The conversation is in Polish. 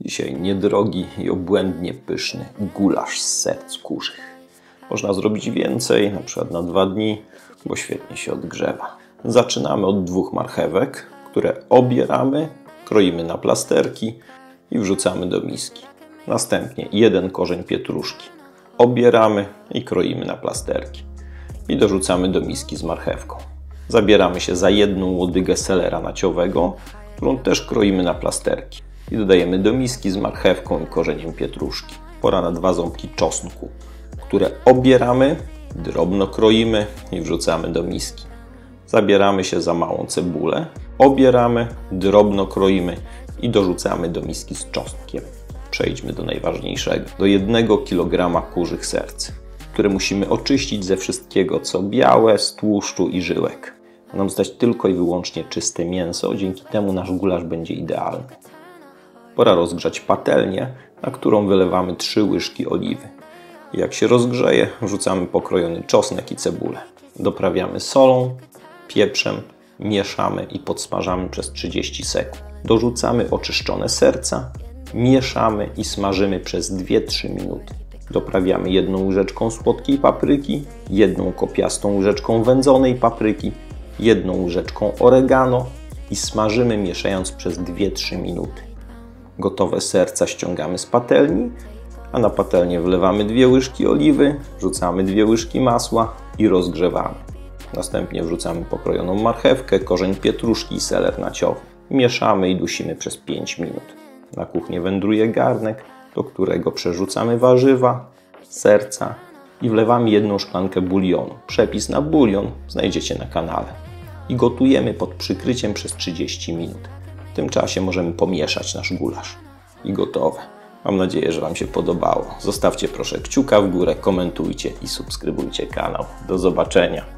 Dzisiaj niedrogi i obłędnie pyszny gulasz z serc kurzych. Można zrobić więcej, na przykład na dwa dni, bo świetnie się odgrzewa. Zaczynamy od dwóch marchewek, które obieramy, kroimy na plasterki i wrzucamy do miski. Następnie jeden korzeń pietruszki obieramy i kroimy na plasterki. I dorzucamy do miski z marchewką. Zabieramy się za jedną łodygę selera naciowego, którą też kroimy na plasterki. I dodajemy do miski z marchewką i korzeniem pietruszki. Pora na dwa ząbki czosnku, które obieramy, drobno kroimy i wrzucamy do miski. Zabieramy się za małą cebulę, obieramy, drobno kroimy i dorzucamy do miski z czosnkiem. Przejdźmy do najważniejszego. Do 1 kg kurzych serc, które musimy oczyścić ze wszystkiego, co białe, z tłuszczu i żyłek. Ma nam zostać tylko i wyłącznie czyste mięso, dzięki temu nasz gulasz będzie idealny. Pora rozgrzać patelnię, na którą wylewamy 3 łyżki oliwy. Jak się rozgrzeje, wrzucamy pokrojony czosnek i cebulę. Doprawiamy solą, pieprzem, mieszamy i podsmażamy przez 30 sekund. Dorzucamy oczyszczone serca, mieszamy i smażymy przez 2-3 minuty. Doprawiamy jedną łyżeczką słodkiej papryki, jedną kopiastą łyżeczką wędzonej papryki, jedną łyżeczką oregano i smażymy mieszając przez 2-3 minuty. Gotowe serca ściągamy z patelni, a na patelnię wlewamy dwie łyżki oliwy, wrzucamy dwie łyżki masła i rozgrzewamy. Następnie wrzucamy pokrojoną marchewkę, korzeń pietruszki i seler naciowy. Mieszamy i dusimy przez 5 minut. Na kuchnię wędruje garnek, do którego przerzucamy warzywa, serca i wlewamy jedną szklankę bulionu. Przepis na bulion znajdziecie na kanale. I gotujemy pod przykryciem przez 30 minut. Tym czasie możemy pomieszać nasz gulasz. I gotowe. Mam nadzieję, że Wam się podobało. Zostawcie proszę kciuka w górę, komentujcie i subskrybujcie kanał. Do zobaczenia.